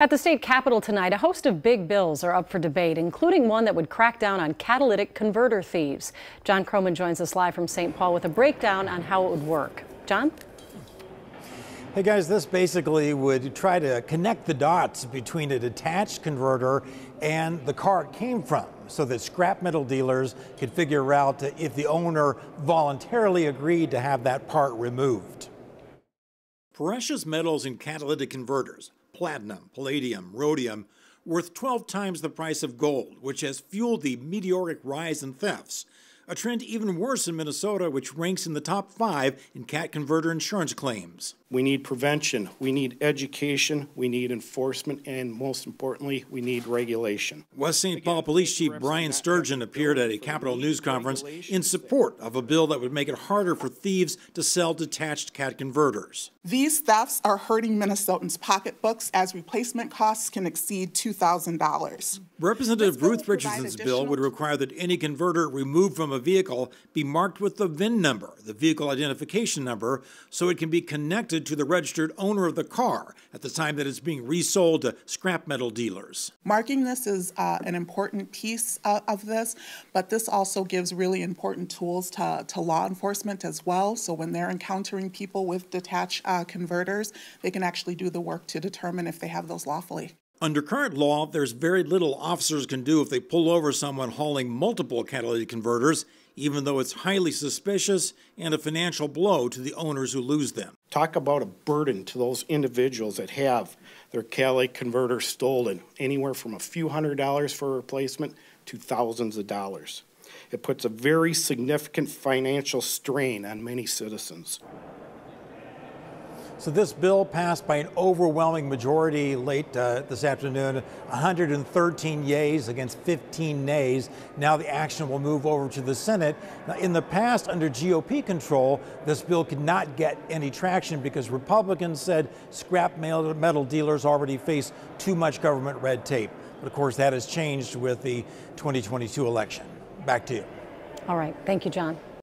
At the state capitol tonight, a host of big bills are up for debate, including one that would crack down on catalytic converter thieves. John Croman joins us live from St. Paul with a breakdown on how it would work. John? Hey guys, this basically would try to connect the dots between a detached converter and the car it came from so that scrap metal dealers could figure out if the owner voluntarily agreed to have that part removed. Precious metals in catalytic converters platinum, palladium, rhodium, worth 12 times the price of gold, which has fueled the meteoric rise in thefts. A trend even worse in Minnesota, which ranks in the top five in cat converter insurance claims. We need prevention, we need education, we need enforcement, and most importantly, we need regulation. West St. Paul Police Chief Brian Sturgeon appeared at a Capitol News conference in support of a bill that would make it harder for thieves to sell detached cat converters. These thefts are hurting Minnesotans' pocketbooks as replacement costs can exceed $2,000. Representative Ruth Richardson's bill would require that any converter removed from a vehicle be marked with the VIN number, the vehicle identification number, so it can be connected to the registered owner of the car at the time that it's being resold to scrap metal dealers. Marking this is uh, an important piece uh, of this, but this also gives really important tools to, to law enforcement as well. So when they're encountering people with detached uh, converters, they can actually do the work to determine if they have those lawfully. Under current law, there's very little officers can do if they pull over someone hauling multiple catalytic converters, even though it's highly suspicious and a financial blow to the owners who lose them. Talk about a burden to those individuals that have their catalytic converter stolen, anywhere from a few hundred dollars for a replacement to thousands of dollars. It puts a very significant financial strain on many citizens. So this bill passed by an overwhelming majority late uh, this afternoon, 113 yeas against 15 nays. Now the action will move over to the Senate. Now, in the past, under GOP control, this bill could not get any traction because Republicans said scrap metal dealers already face too much government red tape. But of course, that has changed with the 2022 election. Back to you. All right. Thank you, John.